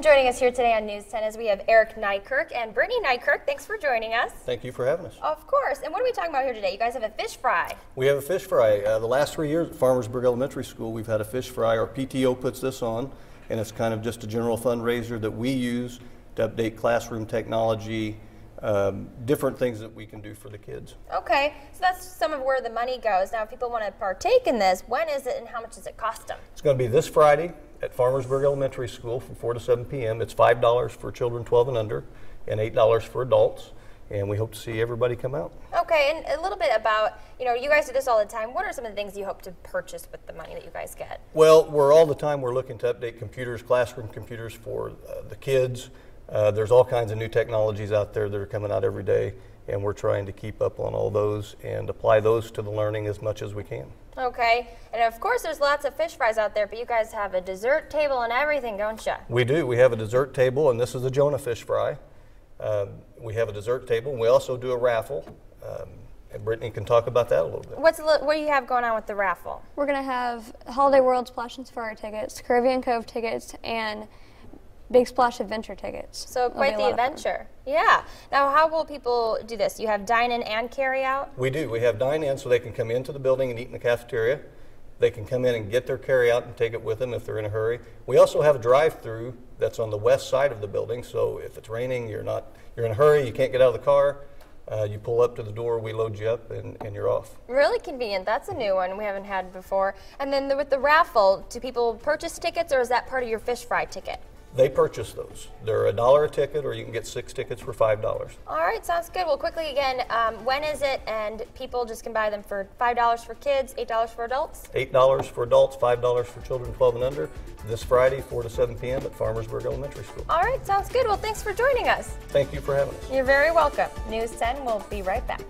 And joining us here today on News 10 is we have Eric Nykirk and Brittany Nykirk. Thanks for joining us. Thank you for having us. Of course. And what are we talking about here today? You guys have a fish fry. We have a fish fry. Uh, the last three years at Farmersburg Elementary School, we've had a fish fry. Our PTO puts this on, and it's kind of just a general fundraiser that we use to update classroom technology, um, different things that we can do for the kids. Okay, so that's some of where the money goes. Now, if people want to partake in this, when is it and how much does it cost them? It's going to be this Friday at Farmersburg Elementary School from 4 to 7 p.m. It's $5 for children 12 and under and $8 for adults. And we hope to see everybody come out. Okay, and a little bit about, you know, you guys do this all the time. What are some of the things you hope to purchase with the money that you guys get? Well, we're all the time we're looking to update computers, classroom computers for uh, the kids. Uh, there's all kinds of new technologies out there that are coming out every day, and we're trying to keep up on all those and apply those to the learning as much as we can. Okay, and of course there's lots of fish fries out there, but you guys have a dessert table and everything, don't you? We do. We have a dessert table, and this is a Jonah fish fry. Um, we have a dessert table, and we also do a raffle. Um, and Brittany can talk about that a little bit. What's what do you have going on with the raffle? We're going to have Holiday World Splashin' Safari tickets, Caribbean Cove tickets, and Big Splash Adventure tickets. So It'll quite the lot of fun. adventure. Yeah. Now, how will people do this? You have dine in and carry out. We do. We have dine in so they can come into the building and eat in the cafeteria. They can come in and get their carry out and take it with them if they're in a hurry. We also have a drive through that's on the west side of the building. So if it's raining, you're not you're in a hurry, you can't get out of the car. Uh, you pull up to the door, we load you up, and, and you're off. Really convenient. That's a new one we haven't had before. And then the, with the raffle, do people purchase tickets, or is that part of your fish fry ticket? They purchase those. They're a dollar a ticket, or you can get six tickets for five dollars. All right, sounds good. Well, quickly again, um, when is it? And people just can buy them for five dollars for kids, eight dollars for adults. Eight dollars for adults, five dollars for children 12 and under. This Friday, 4 to 7 p.m. at Farmersburg Elementary School. All right, sounds good. Well, thanks for joining us. Thank you for having us. You're very welcome. News 10 We'll be right back.